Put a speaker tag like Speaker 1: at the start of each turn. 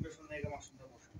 Speaker 1: Foundation Nega Masunda Motion.